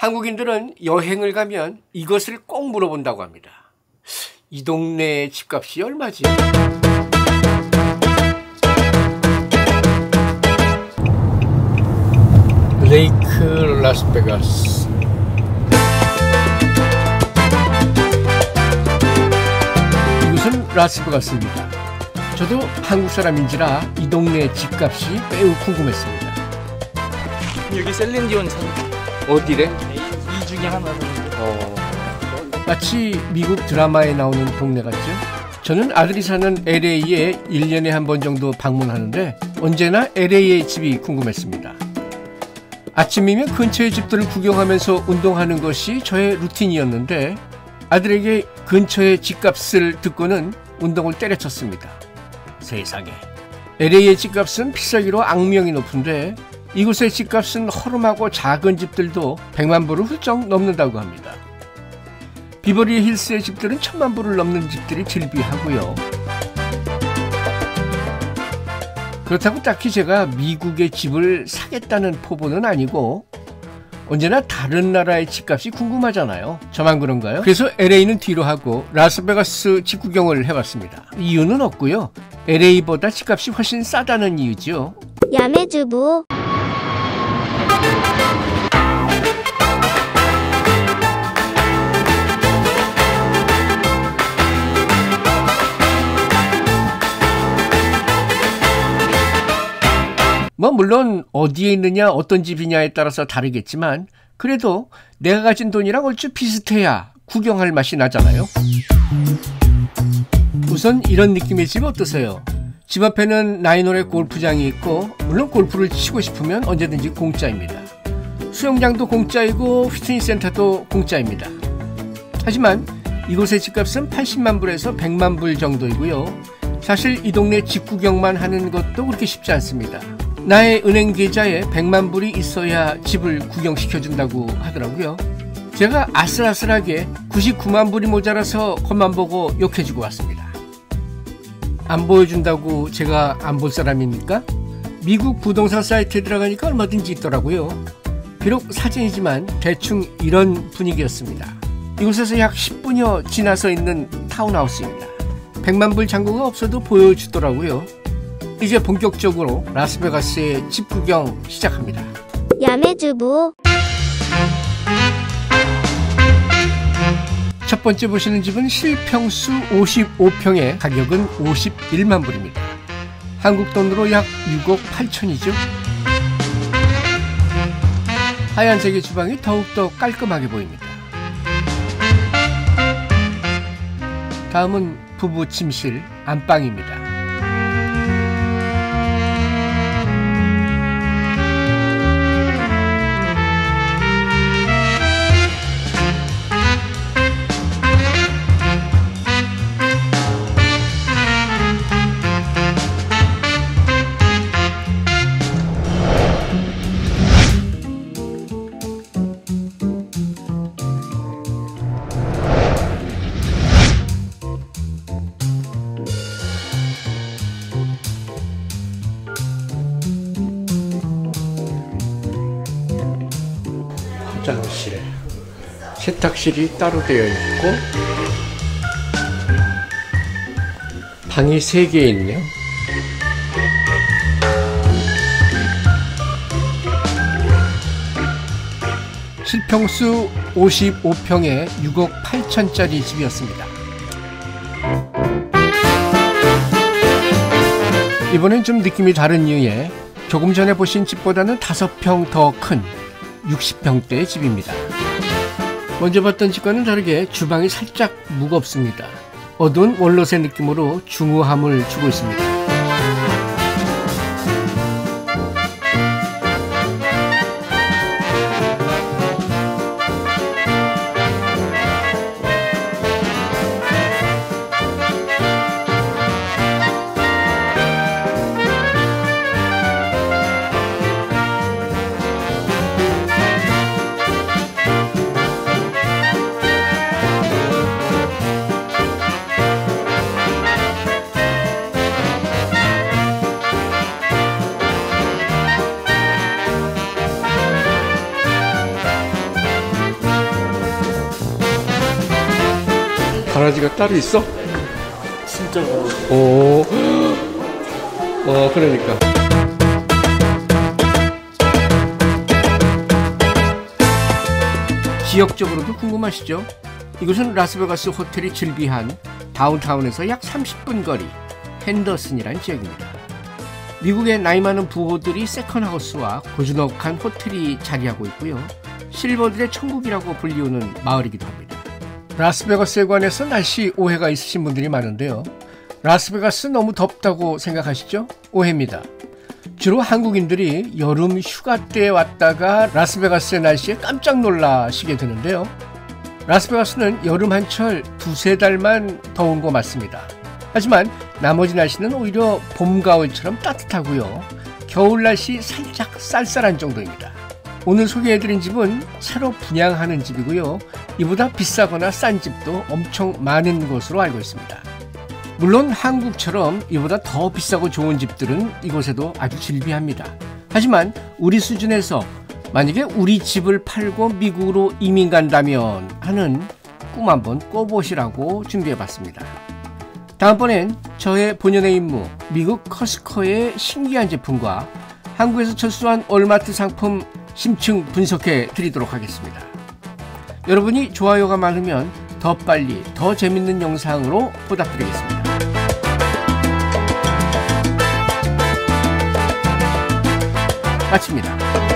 한국인들은 여행을 가면 이것을 꼭 물어본다고 합니다. 이 동네 집값이 얼마지? 레이크 라스베가스 이곳은 라스베가스입니다. 저도 한국 사람인지라 이 동네 집값이 매우 궁금했습니다. 여기 셀린디온 산 어디래? 이 중에 하나는 어, 마치 미국 드라마에 나오는 동네 같죠? 저는 아들이 사는 LA에 1년에 한 번 정도 방문하는데 언제나 LA의 집이 궁금했습니다. 아침이면 근처의 집들을 구경하면서 운동하는 것이 저의 루틴이었는데 아들에게 근처의 집값을 듣고는 운동을 때려쳤습니다. 세상에. LA의 집값은 비싸기로 악명이 높은데 이곳의 집값은 허름하고 작은 집들도 100만 불을 훌쩍 넘는다고 합니다. 비버리 힐스의 집들은 천만 불을 넘는 집들이 즐비하고요. 그렇다고 딱히 제가 미국의 집을 사겠다는 포부는 아니고 언제나 다른 나라의 집값이 궁금하잖아요. 저만 그런가요? 그래서 LA는 뒤로 하고 라스베가스 집 구경을 해봤습니다. 이유는 없고요. LA보다 집값이 훨씬 싸다는 이유죠. 야매주부 뭐 물론 어디에 있느냐 어떤 집이냐에 따라서 다르겠지만 그래도 내가 가진 돈이랑 얼추 비슷해야 구경할 맛이 나잖아요. 우선 이런 느낌의 집 어떠세요? 집 앞에는 나인홀의 골프장이 있고 물론 골프를 치고 싶으면 언제든지 공짜입니다. 수영장도 공짜이고 피트니스 센터도 공짜입니다. 하지만 이곳의 집값은 80만 불에서 100만 불 정도이고요. 사실 이 동네 집 구경만 하는 것도 그렇게 쉽지 않습니다. 나의 은행 계좌에 100만 불이 있어야 집을 구경시켜준다고 하더라고요. 제가 아슬아슬하게 99만 불이 모자라서 겉만 보고 욕해주고 왔습니다. 안 보여준다고 제가 안 볼 사람입니까? 미국 부동산 사이트에 들어가니까 얼마든지 있더라고요. 비록 사진이지만 대충 이런 분위기였습니다. 이곳에서 약 10분여 지나서 있는 타운하우스입니다. 100만 불 잔고가 없어도 보여주더라고요. 이제 본격적으로 라스베가스의 집 구경 시작합니다. 야매주부 첫 번째 보시는 집은 실평수 55평에 가격은 51만 불입니다. 한국 돈으로 약 6억 8천이죠. 하얀색의 주방이 더욱더 깔끔하게 보입니다. 다음은 부부 침실 안방입니다. 화장실, 세탁실이 따로 되어 있고 방이 3개 있네요. 실평수 55평에 6억 8천짜리 집이었습니다. 이번엔 좀 느낌이 다른 이유에 조금 전에 보신 집보다는 5평 더 큰 60평대의 집입니다. 먼저 봤던 집과는 다르게 주방이 살짝 무겁습니다. 어두운 원로의 느낌으로 중후함을 주고 있습니다. 가라지가 따로 있어? 진짜 가라지. 오, 어, 그러니까. 지역적으로도 궁금하시죠? 이곳은 라스베가스 호텔이 즐비한 다운타운에서 약 30분 거리 핸더슨이라는 지역입니다. 미국의 나이 많은 부호들이 세컨하우스와 고즈넉한 호텔이 자리하고 있고요. 실버들의 천국이라고 불리우는 마을이기도 합니다. 라스베가스에 관해서 날씨 오해가 있으신 분들이 많은데요. 라스베가스 너무 덥다고 생각하시죠? 오해입니다. 주로 한국인들이 여름 휴가 때에 왔다가 라스베가스의 날씨에 깜짝 놀라시게 되는데요. 라스베가스는 여름 한철 두세 달만 더운 거 맞습니다. 하지만 나머지 날씨는 오히려 봄, 가을처럼 따뜻하고요. 겨울 날씨 살짝 쌀쌀한 정도입니다. 오늘 소개해드린 집은 새로 분양하는 집이고요. 이보다 비싸거나 싼 집도 엄청 많은 것으로 알고 있습니다. 물론 한국처럼 이보다 더 비싸고 좋은 집들은 이곳에도 아주 즐비합니다. 하지만 우리 수준에서 만약에 우리 집을 팔고 미국으로 이민 간다면 하는 꿈 한번 꿔보시라고 준비해봤습니다. 다음번엔 저의 본연의 임무 미국 커스커의 신기한 제품과 한국에서 철수한 올마트 상품 심층 분석해 드리도록 하겠습니다. 여러분이 좋아요가 많으면 더 빨리 더 재밌는 영상으로 보답드리겠습니다. 마칩니다.